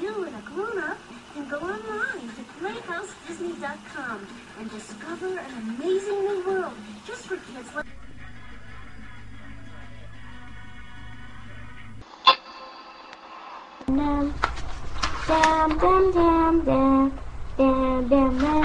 you and a grown-up can go online to PlayhouseDisney.com and discover an amazing new world just for kids like... Damn! Damn! Damn! Damn! Damn! Damn!